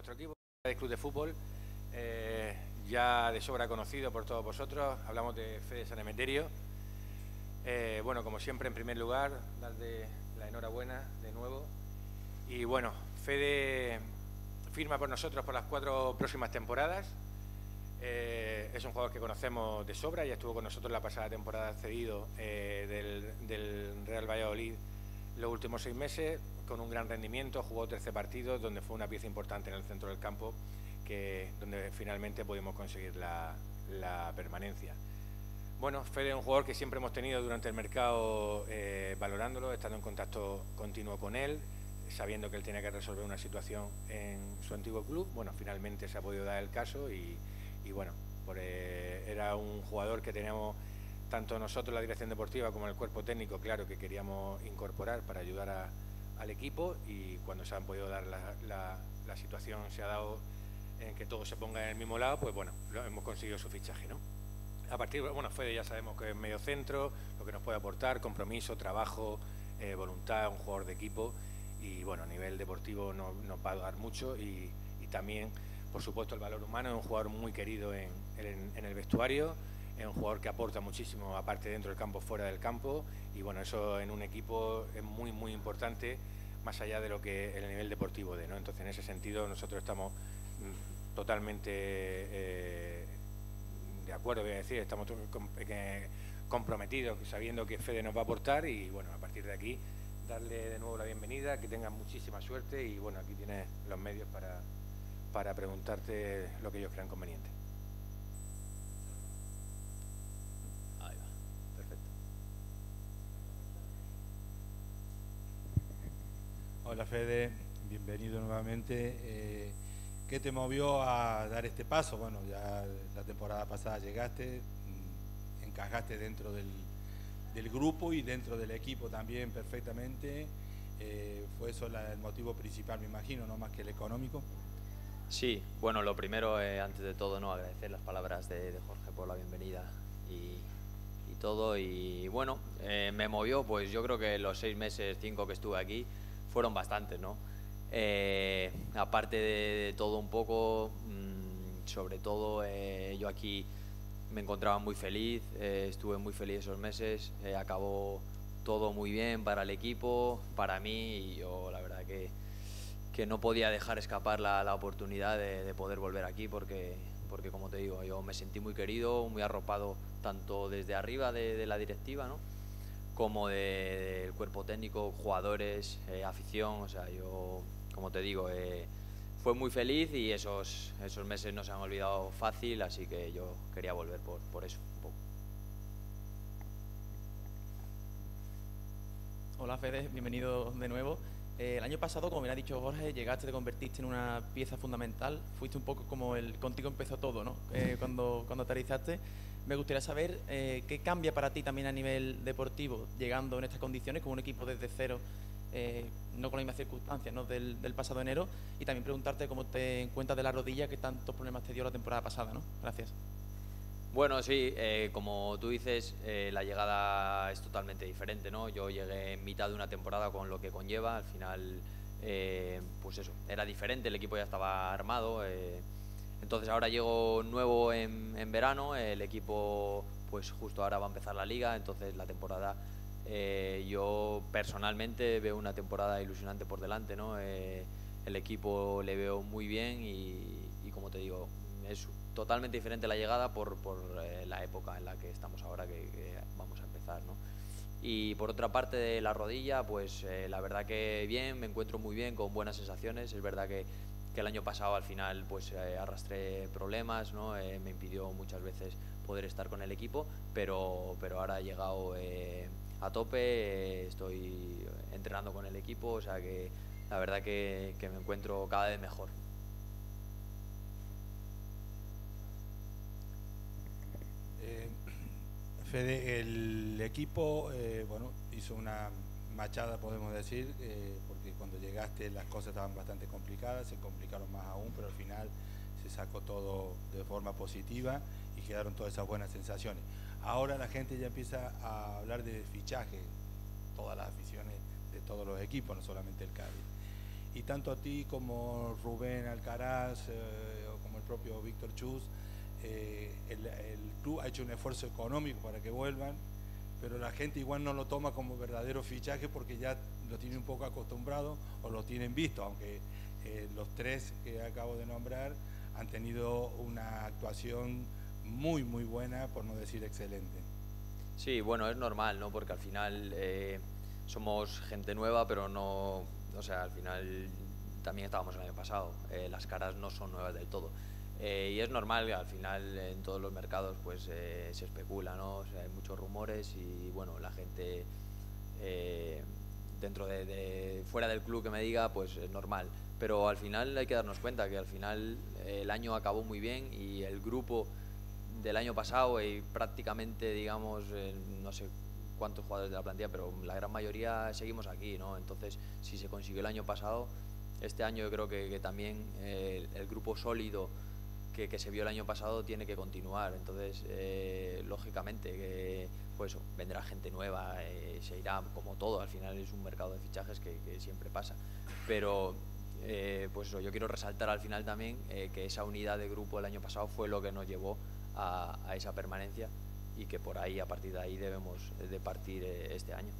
nuestro equipo, el Club de Fútbol, eh, ya de sobra conocido por todos vosotros. Hablamos de Fede San Emeterio. Eh, bueno, como siempre, en primer lugar, darle la enhorabuena de nuevo. Y bueno, Fede firma por nosotros por las cuatro próximas temporadas. Eh, es un jugador que conocemos de sobra, ya estuvo con nosotros la pasada temporada cedido del, del Real Valladolid los últimos seis meses con un gran rendimiento, jugó 13 partidos, donde fue una pieza importante en el centro del campo, que, donde finalmente pudimos conseguir la, permanencia. Bueno, Fede es un jugador que siempre hemos tenido durante el mercado eh, valorándolo, estando en contacto continuo con él, sabiendo que él tenía que resolver una situación en su antiguo club. Bueno, finalmente se ha podido dar el caso y, bueno, eh, era un jugador que teníamos tanto nosotros, la dirección deportiva, como el cuerpo técnico, claro, que queríamos incorporar para ayudar al equipo y cuando se han podido dar la, situación, se ha dado en que todo se ponga en el mismo lado, pues bueno, hemos conseguido su fichaje, ¿no? A partir, bueno, Fede ya sabemos que es medio centro, lo que nos puede aportar, compromiso, trabajo, eh, voluntad, un jugador de equipo y bueno, a nivel deportivo nos, va a dar mucho y, también, por supuesto, el valor humano, es un jugador muy querido en el vestuario es un jugador que aporta muchísimo, aparte dentro del campo, fuera del campo, y bueno, eso en un equipo es muy, muy importante, más allá de lo que el nivel deportivo de, ¿no? Entonces, en ese sentido, nosotros estamos mm, totalmente eh, de acuerdo, voy a decir, estamos comprometidos, sabiendo que Fede nos va a aportar, y bueno, a partir de aquí, darle de nuevo la bienvenida, que tengan muchísima suerte, y bueno, aquí tienes los medios para, para preguntarte lo que ellos crean conveniente. Hola Fede, bienvenido nuevamente. Eh, ¿Qué te movió a dar este paso? Bueno, ya la temporada pasada llegaste, mm, encajaste dentro del, grupo y dentro del equipo también perfectamente. Eh, ¿Fue eso el motivo principal, me imagino, no más que el económico? Sí, bueno, lo primero, eh, antes de todo, no agradecer las palabras de, Jorge por la bienvenida y, todo. Y bueno, me movió, pues yo creo que los seis meses, cinco que estuve aquí, fueron bastantes, ¿no? Eh, aparte de, todo un poco, mm, sobre todo eh, yo aquí me encontraba muy feliz, eh, estuve muy feliz esos meses, acabó todo muy bien para el equipo, para mí y yo la verdad que, que no podía dejar escapar la, la oportunidad de, poder volver aquí porque, porque como te digo, yo me sentí muy querido, muy arropado tanto desde arriba de, de la directiva, ¿no? Como del cuerpo técnico, jugadores, eh, afición. O sea, yo, como te digo, eh, fue muy feliz y esos, esos meses no se han olvidado fácil, así que yo quería volver por, por eso un poco. Hola Fede, bienvenido de nuevo. Eh, el año pasado, como bien ha dicho Jorge, llegaste, te convertiste en una pieza fundamental. Fuiste un poco como el contigo empezó todo, ¿no? cuando, cuando aterrizaste. Me gustaría saber eh, qué cambia para ti también a nivel deportivo, llegando en estas condiciones con un equipo desde cero, eh, no con las mismas circunstancias ¿no? del, pasado enero, y también preguntarte cómo te encuentras de la rodilla, qué tantos problemas te dio la temporada pasada. ¿no? Gracias. Bueno, sí, eh, como tú dices, la llegada es totalmente diferente, ¿no? Yo llegué en mitad de una temporada con lo que conlleva, al final, pues eso, era diferente, el equipo ya estaba armado. Entonces ahora llego nuevo en, verano, el equipo pues justo ahora va a empezar la liga, entonces la temporada eh, yo personalmente veo una temporada ilusionante por delante, ¿no? Eh, el equipo le veo muy bien y, como te digo, es totalmente diferente la llegada por, eh, la época en la que estamos ahora que, vamos a empezar, ¿no? Y por otra parte de la rodilla, pues la verdad que bien, me encuentro muy bien, con buenas sensaciones, es verdad que que el año pasado al final pues eh, arrastré problemas, ¿no? Eh, me impidió muchas veces poder estar con el equipo, pero, pero ahora he llegado eh, a tope, estoy entrenando con el equipo, o sea que la verdad que, que me encuentro cada vez mejor. Fede, el equipo bueno, hizo una machada, podemos decir, eh, porque cuando llegaste las cosas estaban bastante complicadas, se complicaron más aún, pero al final se sacó todo de forma positiva y quedaron todas esas buenas sensaciones. Ahora la gente ya empieza a hablar de fichaje, todas las aficiones de todos los equipos, no solamente el Cádiz. y tanto a ti como Rubén Alcaraz eh, o como el propio Víctor Chus, eh, el, club ha hecho un esfuerzo económico para que vuelvan, pero la gente igual no lo toma como verdadero fichaje porque ya lo tiene un poco acostumbrado o lo tienen visto, aunque eh, los tres que acabo de nombrar han tenido una actuación muy, muy buena, por no decir excelente. Sí, bueno, es normal, ¿no? Porque al final somos gente nueva, pero no, o sea, al final también estábamos el año pasado, eh, las caras no son nuevas del todo. Eh, y es normal que al final en todos los mercados pues eh, se especula, ¿no? O sea, hay muchos rumores y bueno, la gente dentro de, fuera del club que me diga pues es normal. Pero al final hay que darnos cuenta que al final el año acabó muy bien y el grupo del año pasado y prácticamente digamos no sé cuántos jugadores de la plantilla, pero la gran mayoría seguimos aquí, ¿no? Entonces, si se consiguió el año pasado, este año yo creo que, también eh, el, grupo sólido que, se vio el año pasado tiene que continuar. Entonces, eh, lógicamente, pues vendrá gente nueva, eh, se irá como todo. Al final es un mercado de fichajes que, siempre pasa. Pero, pues eso, yo quiero resaltar al final también que esa unidad de grupo el año pasado fue lo que nos llevó a esa permanencia y que por ahí, a partir de ahí, debemos de partir eh, este año.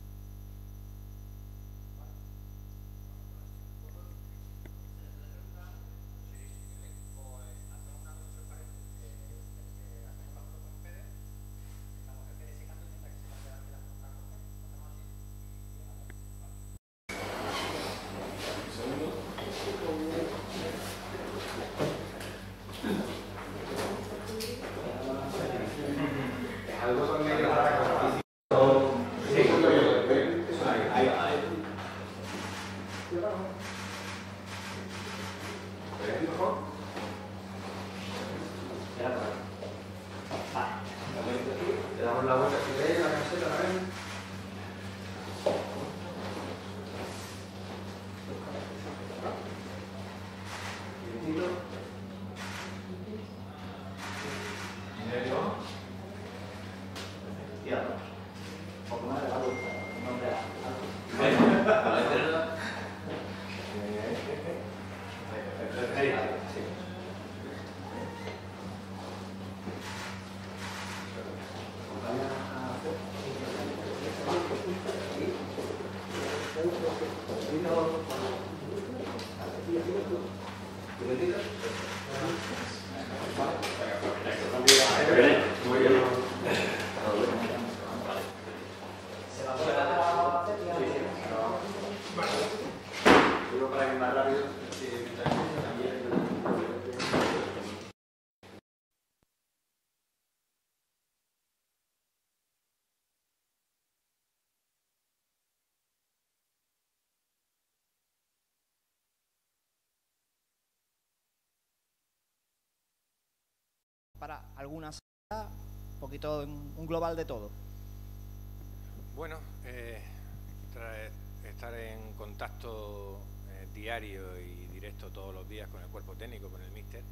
por la buena la camiseta, para algunas un poquito un global de todo. Bueno, eh, estar en contacto eh, diario y directo todos los días con el cuerpo técnico, con el míster.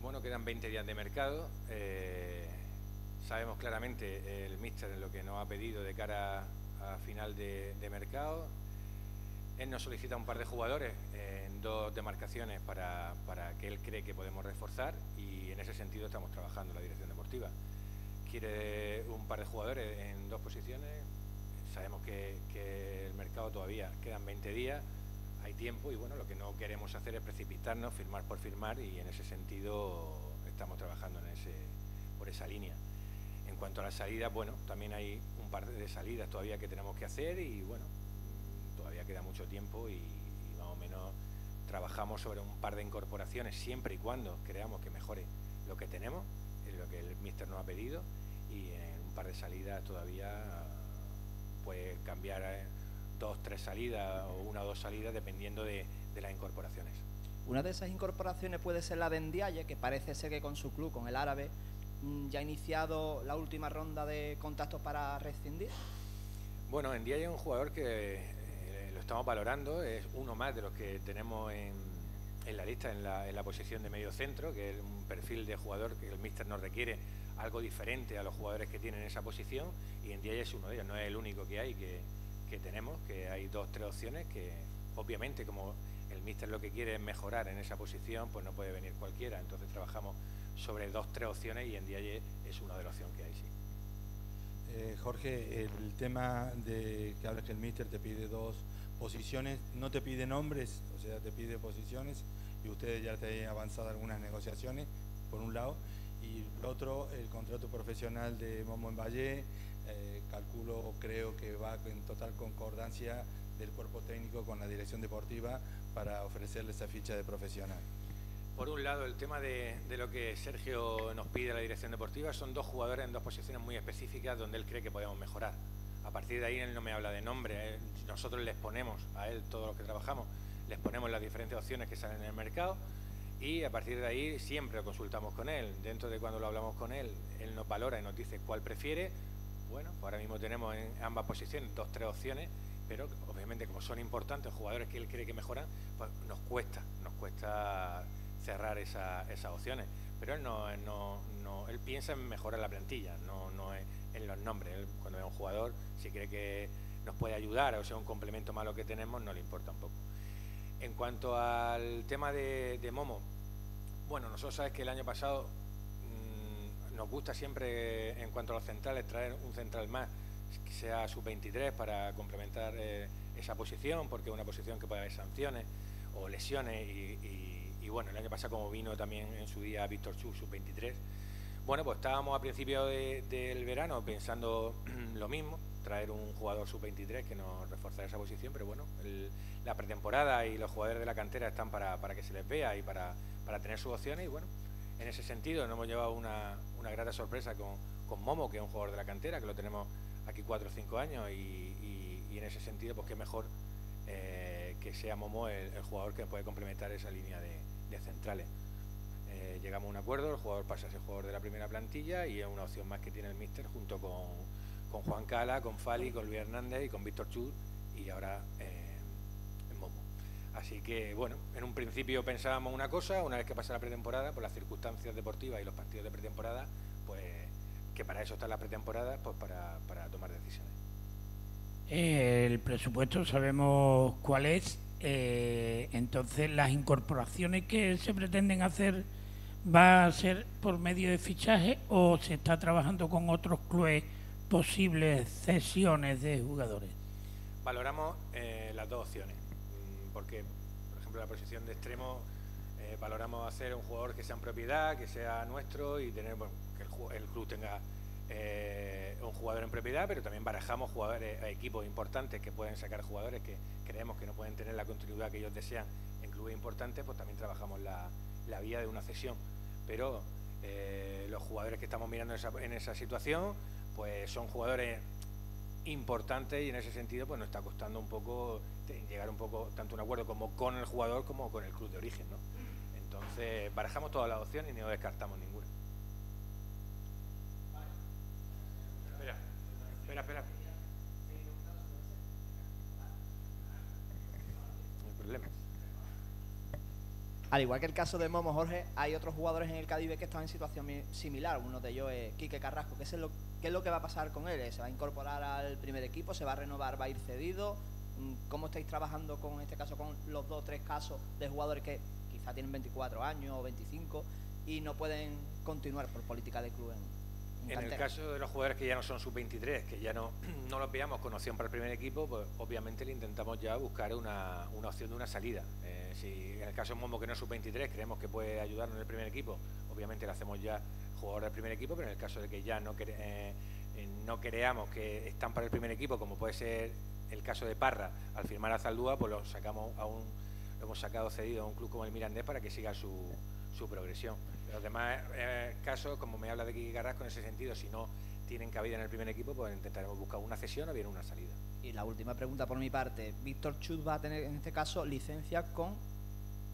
Bueno, quedan 20 días de mercado. Eh, sabemos claramente el míster en lo que nos ha pedido de cara a final de mercado él nos solicita un par de jugadores en dos demarcaciones para, que él cree que podemos reforzar y en ese sentido estamos trabajando la dirección deportiva. Quiere un par de jugadores en dos posiciones. Sabemos que, el mercado todavía quedan 20 días, hay tiempo y bueno, lo que no queremos hacer es precipitarnos, firmar por firmar y en ese sentido estamos trabajando en ese, por esa línea. En cuanto a las salidas, bueno, también hay un par de salidas todavía que tenemos que hacer y bueno, queda mucho tiempo y, más o menos trabajamos sobre un par de incorporaciones siempre y cuando creamos que mejore lo que tenemos, es lo que el míster nos ha pedido y en un par de salidas todavía puede cambiar eh, dos, tres salidas o una o dos salidas dependiendo de, las incorporaciones. Una de esas incorporaciones puede ser la de Ndiaye, que parece ser que con su club, con el árabe, mm, ya ha iniciado la última ronda de contactos para rescindir. Bueno, Ndiaye es un jugador que estamos valorando, es uno más de los que tenemos en, la lista, en la, posición de medio centro, que es un perfil de jugador que el míster nos requiere algo diferente a los jugadores que tienen esa posición y en día es uno de ellos, no es el único que hay que, tenemos, que hay dos, tres opciones que obviamente, como el míster lo que quiere es mejorar en esa posición, pues no puede venir cualquiera. Entonces trabajamos sobre dos, tres opciones y en día es una de las opciones que hay, sí. Eh, Jorge, el tema de que hablas que el míster te pide dos posiciones, no te pide nombres, o sea, te pide posiciones y ustedes ya han avanzado algunas negociaciones, por un lado, y el otro, el contrato profesional de Momo en Valle, eh, calculo, creo que va en total concordancia del cuerpo técnico con la dirección deportiva para ofrecerle esa ficha de profesional. Por un lado, el tema de, lo que Sergio nos pide a la dirección deportiva son dos jugadores en dos posiciones muy específicas donde él cree que podemos mejorar. A partir de ahí él no me habla de nombre, nosotros les ponemos a él, todos los que trabajamos, les ponemos las diferentes opciones que salen en el mercado y a partir de ahí siempre lo consultamos con él. Dentro de cuando lo hablamos con él, él nos valora y nos dice cuál prefiere. Bueno, pues ahora mismo tenemos en ambas posiciones dos, tres opciones, pero obviamente como son importantes jugadores que él cree que mejoran, pues nos cuesta, nos cuesta cerrar esas opciones. Pero él no, no, él piensa en mejorar la plantilla, no, no en los nombres. Él, cuando a un jugador, si cree que nos puede ayudar o sea un complemento malo que tenemos, no le importa un poco. En cuanto al tema de, Momo, bueno, nosotros sabes que el año pasado mm, nos gusta siempre, en cuanto a los centrales, traer un central más que sea sub-23 para complementar eh, esa posición, porque es una posición que puede haber sanciones o lesiones y y bueno, el año pasado como vino también en su día Víctor Chu, sub-23, bueno, pues estábamos a principio del verano pensando lo mismo, traer un jugador sub-23 que nos reforzara esa posición, pero bueno, la pretemporada y los jugadores de la cantera están para, que se les vea y para, tener sus opciones y bueno, en ese sentido nos hemos llevado una, una grata sorpresa con, Momo, que es un jugador de la cantera, que lo tenemos aquí cuatro o cinco años y, en ese sentido, pues qué mejor eh, que sea Momo el, jugador que puede complementar esa línea de centrales. Eh, llegamos a un acuerdo, el jugador pasa a ser jugador de la primera plantilla y es una opción más que tiene el míster junto con, Juan Cala, con Fali, con Luis Hernández y con Víctor Chur y ahora eh, en Momo. Así que bueno, en un principio pensábamos una cosa, una vez que pasa la pretemporada, por las circunstancias deportivas y los partidos de pretemporada, pues que para eso está la pretemporada, pues para, para tomar decisiones. El presupuesto sabemos cuál es eh, entonces, las incorporaciones que se pretenden hacer va a ser por medio de fichaje o se está trabajando con otros clubes posibles cesiones de jugadores. Valoramos eh, las dos opciones, mm, porque, por ejemplo, la posición de extremo eh, valoramos hacer un jugador que sea en propiedad, que sea nuestro y tener que el, el club tenga eh, un jugador en propiedad, pero también barajamos jugadores, equipos importantes que pueden sacar jugadores que creemos que no pueden tener la continuidad que ellos desean en clubes importantes, pues también trabajamos la, vía de una cesión. Pero eh, los jugadores que estamos mirando en esa, situación, pues son jugadores importantes y en ese sentido pues nos está costando un poco llegar un poco tanto un acuerdo como con el jugador como con el club de origen, ¿no? Entonces barajamos todas las opciones y no descartamos ninguna. espera, espera. Al igual que el caso de Momo Jorge, hay otros jugadores en el Cadive que están en situación similar. Uno de ellos es Quique Carrasco. ¿Qué es, lo, ¿Qué es lo que va a pasar con él? ¿Se va a incorporar al primer equipo? ¿Se va a renovar? ¿Va a ir cedido? Mm, ¿Cómo estáis trabajando con este caso, con los dos o tres casos de jugadores que quizá tienen 24 años o 25 y no pueden continuar por política de club en, en el caso de los jugadores que ya no son sub-23, que ya no, no los veamos con opción para el primer equipo, pues obviamente le intentamos ya buscar una, opción de una salida. Eh, si en el caso de Momo, que no es sub-23, creemos que puede ayudarnos en el primer equipo, obviamente le hacemos ya jugador del primer equipo, pero en el caso de que ya no, eh, eh, no creamos que están para el primer equipo, como puede ser el caso de Parra, al firmar a Zaldúa, pues lo sacamos a un, lo hemos sacado cedido a un club como el Mirandés para que siga su, su progresión. Los demás eh, casos, como me habla de Kiki Carrasco, en ese sentido, si no tienen cabida en el primer equipo, pues intentaremos buscar una cesión o bien una salida. Y la última pregunta por mi parte, ¿Víctor Chut va a tener en este caso licencia con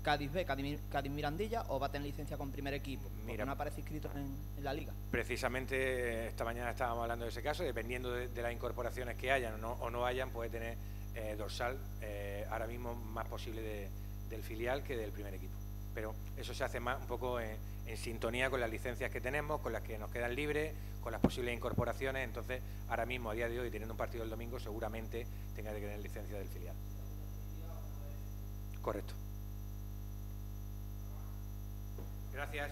Cádiz B, Cádiz, Mirandilla o va a tener licencia con primer equipo? Porque no aparece inscrito en, la liga. Precisamente esta mañana estábamos hablando de ese caso, dependiendo de, las incorporaciones que hayan o no, o no hayan, puede tener eh, dorsal eh, ahora mismo más posible del filial que del primer equipo pero eso se hace más un poco en, sintonía con las licencias que tenemos, con las que nos quedan libres, con las posibles incorporaciones. Entonces, ahora mismo, a día de hoy, teniendo un partido el domingo, seguramente tenga que tener licencia del filial. Correcto. Gracias.